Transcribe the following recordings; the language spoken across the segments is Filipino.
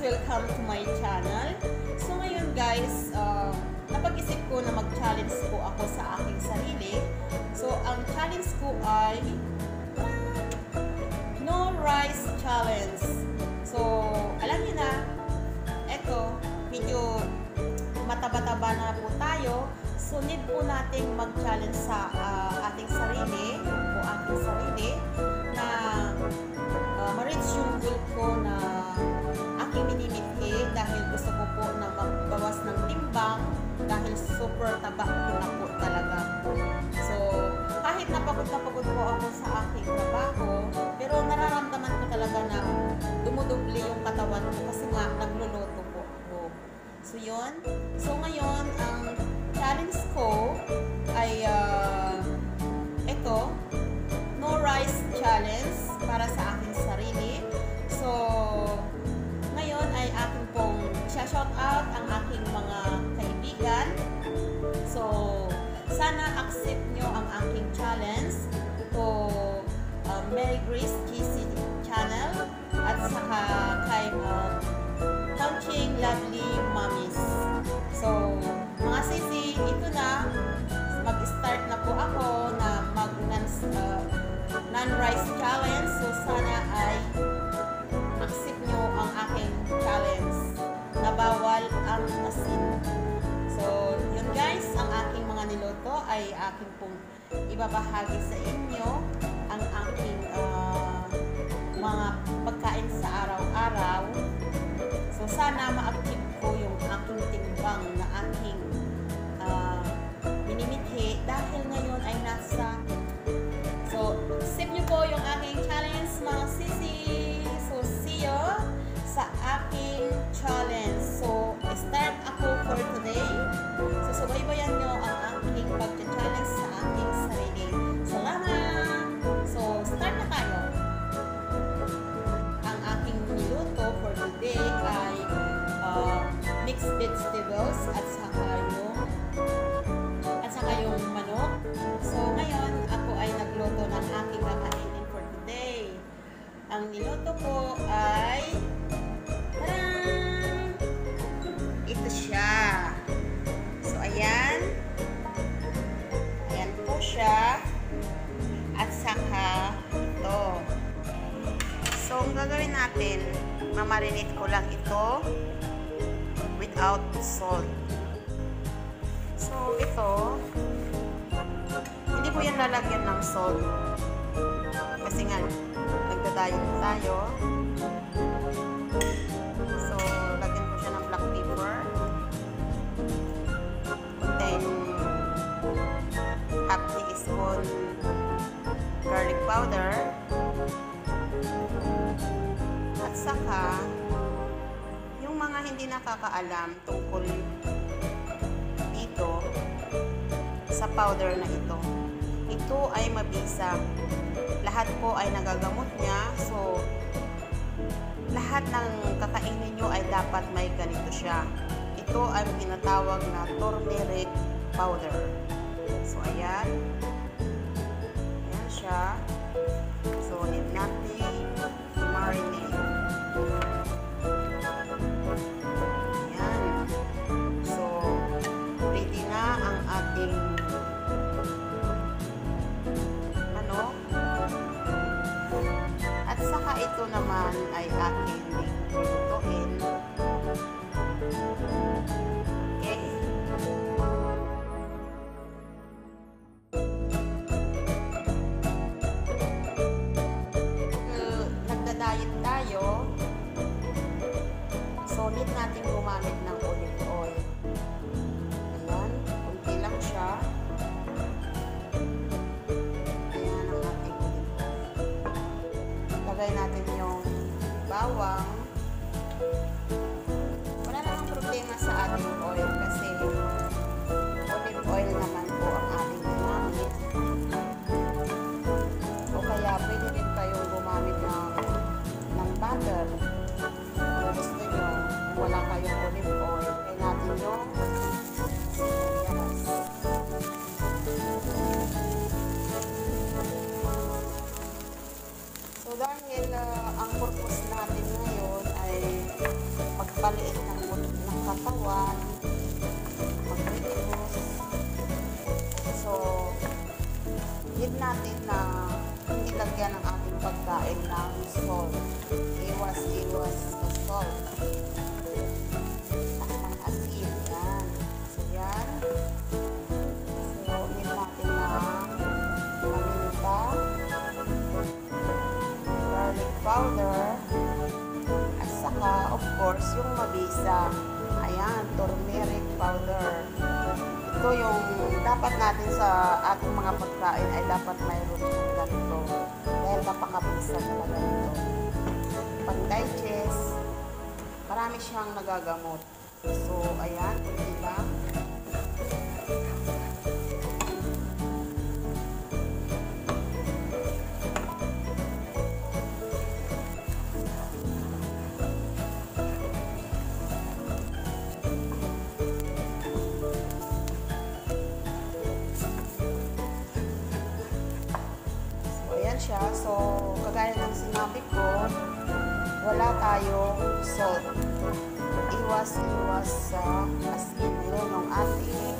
Welcome to my channel. So ngayon guys, uh, napag-isip ko na mag-challenge ko ako sa aking sarili. So ang challenge ko ay No Rice Challenge. So alam niyo na, eto, medyo mataba-taba na po tayo. So need po nating mag-challenge sa uh, ating sarili o aking sarili super taba ko na po talaga. So, kahit napagod na pagod po ako sa aking trabaho, pero nararamdaman ko talaga na dumudubli yung katawan ko kasi nga nagluluto po ako. So, yun. So, ngayon, ang challenge ko ay uh, ito, no rice challenge challenge to uh, Mary Grace ay aking pong ibabahagi sa inyo ang aking uh, mga pagkain sa araw-araw. So, sana ma-achieve ko yung aking timbang na aking Ang niluto ko ay Tadaan! Ito siya. So, ayan. Ayan po siya. At saka ito. So, ang gagawin natin, mamarinate ko lang ito without salt. So, ito, hindi ko yan lalagyan ng salt. Kasi nga, nagdadayon tayo. So, lagyan ko siya ng black pepper. Then, half teaspoon garlic powder. At saka, yung mga hindi nakakaalam tungkol dito sa powder na ito. Ito ay mabisa. Lahat po ay nagagamot niya. So, lahat ng kakainin nyo ay dapat may ganito siya. Ito ay tinatawag na turmeric powder. So, ayan. Ayan siya. So, need bawang. Wala namang problema sa ating oil kasi olive oil naman po ang ating ginamit. O kaya pwede din kayong gumamit ng, ng butter. Kung gusto nyo, wala kayong olive oil, kaya natin yung. So dahil ah, ang purpose ay magpaliit ng, ng katawan, mag-reduce. So, need natin na hindi lagyan ng ating pagkain ng salt. Iwas-iwas sa salt. Dapat natin sa ating mga pagkain ay dapat mayroon ng ganito. Dahil napakabisa talaga nito. Pang-digest, marami siyang nagagamot. So, ayan, hindi ng sinabi ko, wala tayong salt. Iwas-iwas sa asin. Yung ating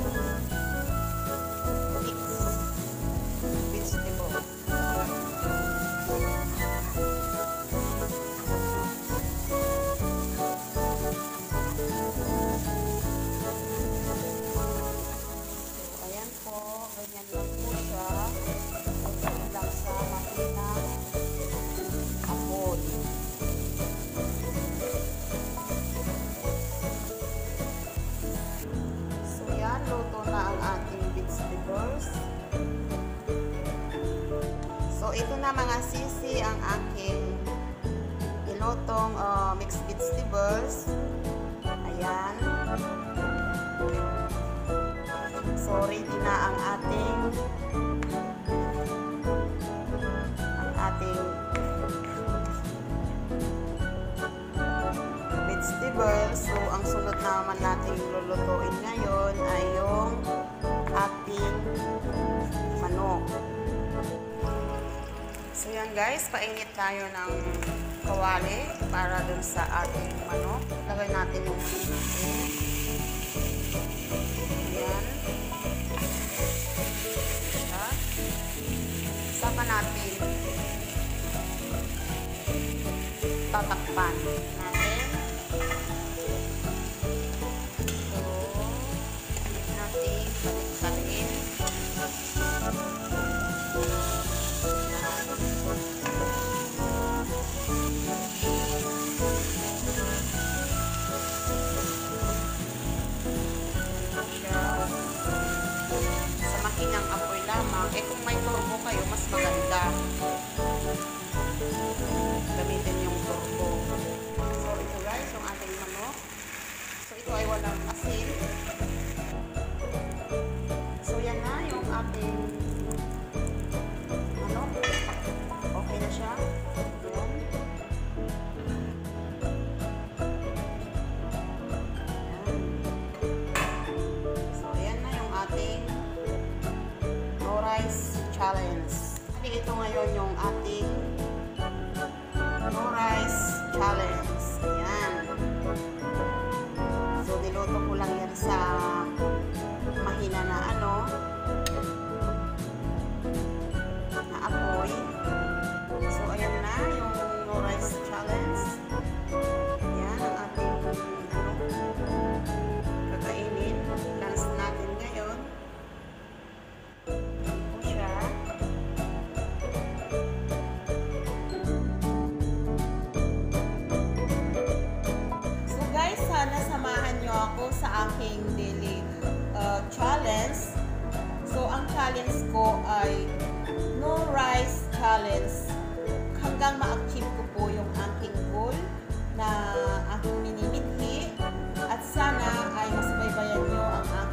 vegetables. So, ito na mga sisi ang aking ilotong uh, mixed vegetables. Ayan. So, ready na ang ating ang ating vegetables. So, ang sunod naman natin lulutuin ngayon ay yung ating manok. So, yan guys, painit tayo ng kawali para dun sa ating manok. Lagay natin yung manok natin. Ayan. Natin tatakpan. Makinang apoy lamang. Eh kung may turbo kayo, mas maganda. Gamitin yung turbo. So ito guys, yung ating manok. So ito ay walang asin. challenge ko ay no rice challenge. Hanggang ma-achieve ko po yung aking goal na aking miniminhi at sana ay masubaybayan nyo ang aking